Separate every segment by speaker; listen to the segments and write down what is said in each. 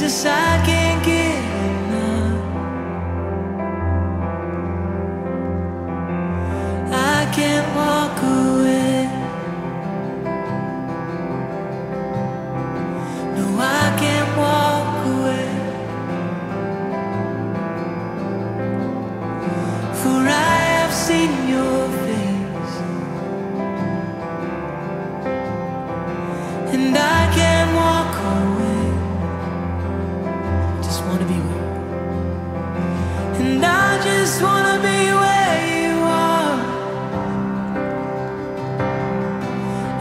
Speaker 1: Jesus, I can't give.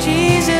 Speaker 1: Jesus.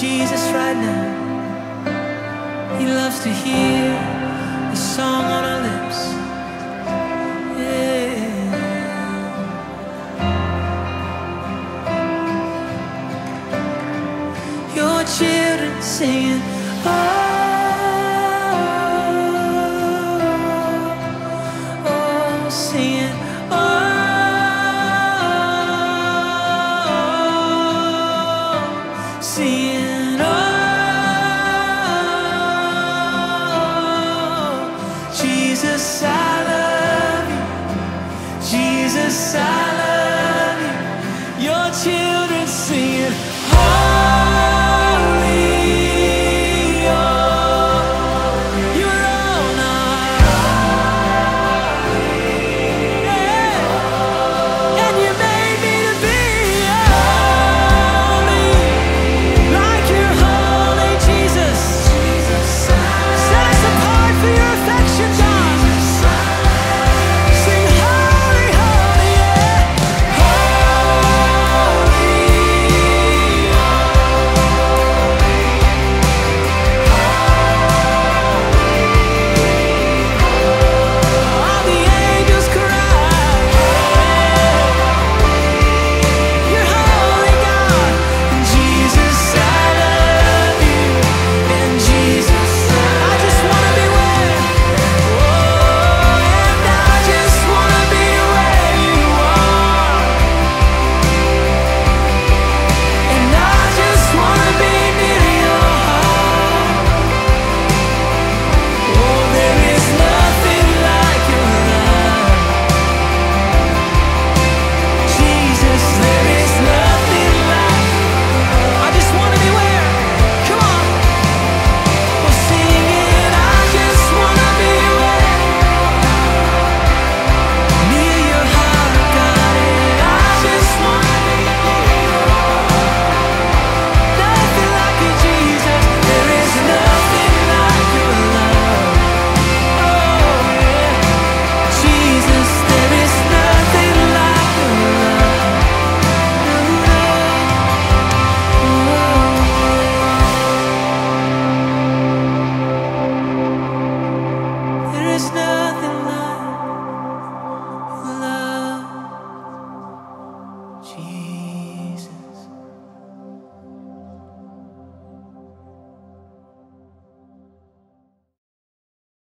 Speaker 1: Jesus right now. He loves to hear the song on our lips. Yeah. Your children singing, oh. Oh, oh, singing. Jesus, I love you. Jesus, I love you. Your children.